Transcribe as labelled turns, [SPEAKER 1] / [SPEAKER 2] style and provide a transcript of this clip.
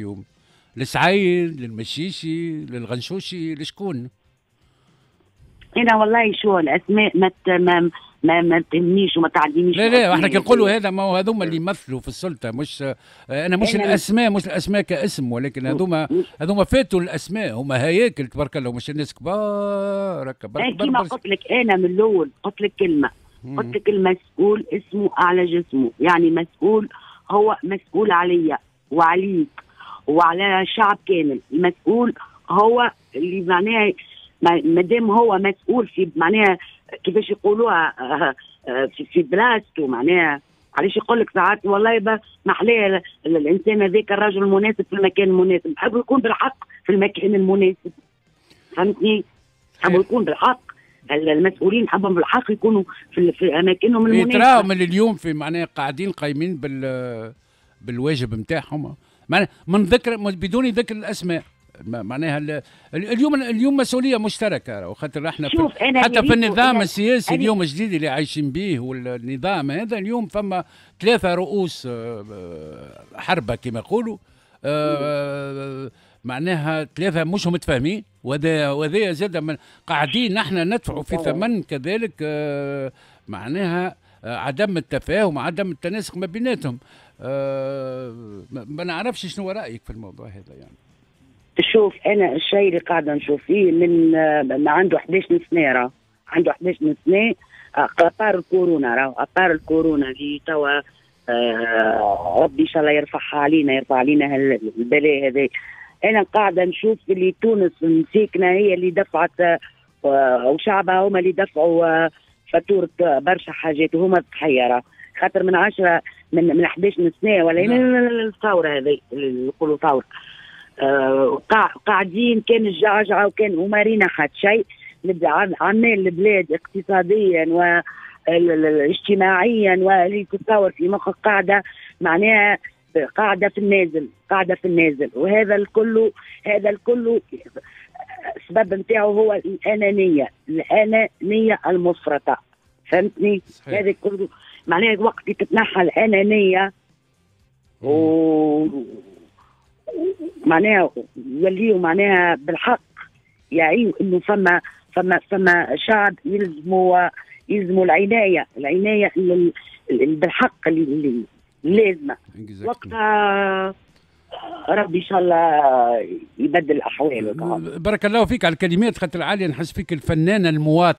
[SPEAKER 1] اليوم لسعيد للمشيشي للغنشوشي لشكون؟
[SPEAKER 2] أنا والله شو الاسماء ما ما ما ما تهمنيش وما تعدينيش.
[SPEAKER 1] لا لا إحنا كي نقولوا هذا ما هو هذوما اللي يمثلوا في السلطة مش أنا مش أنا الأسماء مش الأسماء كاسم ولكن هذوما هذوما فاتوا الأسماء هما هياكل تبارك الله مش الناس كبار
[SPEAKER 2] كبار كما قلت لك أنا من الأول قلت لك كلمة. قلت لك المسؤول اسمه اعلى جسمه. يعني مسؤول هو مسؤول عليا وعليك. وعلى الشعب كامل. المسؤول هو اللي معناها ما دام هو مسؤول في معناها كيفاش يقولوها آه، آه، في بلاصته معناها علاش يقول لك ساعات والله محلاه الإنسان هذاك الرجل المناسب في المكان المناسب. نحب يكون بالحق في المكان المناسب. فهمتني؟ نحب يكون بالحق. المسؤولين حبهم بالحق يكونوا في, أماكنهم
[SPEAKER 1] المناسبة. تراهم اليوم في معناها قاعدين قايمين بال بالواجب نتاعهم. من ذكر بدون ذكر الأسماء. معناها اليوم اليوم مسؤولية مشتركة وخاطر إحنا في حتى في النظام السياسي اليوم الجديد اللي عايشين به والنظام هذا اليوم فما ثلاثة رؤوس آه، حربة كما يقولوا. آه، معناها ثلاثة مش متفاهمين. وهذا وهذا زاد من قاعدين نحن ندفعوا في ثمن كذلك آه، معناها عدم التفاهم عدم التناسق ما بيناتهم. ما نعرفش شنو رأيك في الموضوع هذا يعني.
[SPEAKER 2] شوف أنا الشيء اللي قاعدة نشوف فيه من ما عنده 11 سنه راه. عنده 11 سنه ابار الكورونا راه. ابار الكورونا اللي توا آه ربي إن شاء الله يرفعها علينا يرفع علينا البلاء هذا أنا قاعدة نشوف اللي تونس مسيكنه هي اللي دفعت آه وشعبها هما اللي دفعوا آه فاتورة برشا حاجات وهما الضحيه خاطر من 10 من من 11 سنه ولا من الثورة هذه اللي يقولوا ثورة. آه قاعدين كان الجعجعه وكان ومارينا حد شيء. عمال البلاد اقتصاديا و اجتماعيا واللي تتصور في مخك قاعدة. معناها قاعدة في النازل قاعدة في النازل. وهذا الكل هذا الكل السبب نتاعو هو الأنانية الأنانية المفرطة. فهمتني؟ هذا كله معناها وقت تتنحى الأنانية. و معناها يوليوا معناها بالحق يعيوا إنه فما فما فما شعب يلزموا يلزموا العناية. العناية بالحق اللي لازمة. وقتها ربي إن شاء الله يبدل الأحوال.
[SPEAKER 1] بارك الله فيك على الكلمات خاطر عاليه نحس فيك الفنانة المواطنة.